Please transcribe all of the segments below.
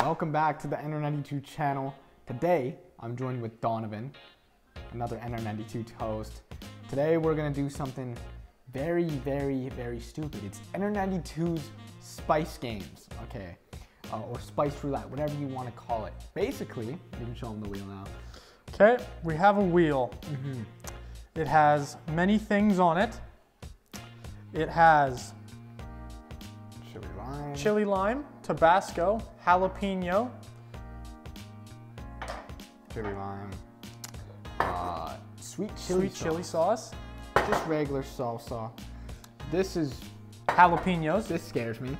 Welcome back to the NR92 channel. Today, I'm joined with Donovan, another NR92 host. Today, we're gonna do something very, very, very stupid. It's NR92's Spice Games, okay? Uh, or Spice Roulette, whatever you wanna call it. Basically, you can show them the wheel now. Okay, we have a wheel. It has many things on it. It has Chili lime. chili lime, Tabasco, jalapeno, chili lime. Uh, sweet chili sweet chili sauce, Just regular salsa. This is jalapenos. this scares me.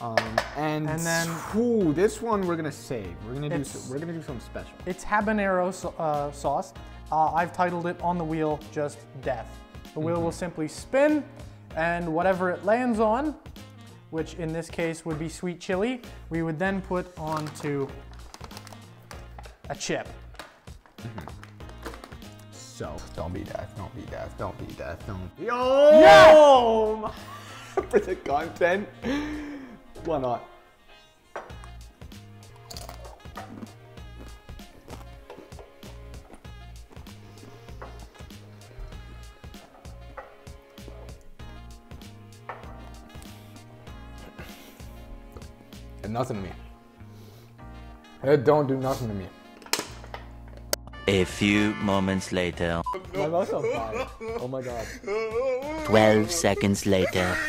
Um, and And then- ooh, this one we're gonna save. We're gonna do so, we're gonna do something special. It's habanero so- uh, sauce. Uh, I've titled it on the wheel just death. The wheel will simply spin, and whatever it lands on, which in this case would be sweet chili, we would then put onto a chip. So don't be deaf, Don't be deaf, Don't be deaf, Don't. be... Yo! Yes! For the content. Why not? did nothing to me. It don't do nothing to me. A few moments later. My mouth's on fire. Oh my god. 12 seconds later.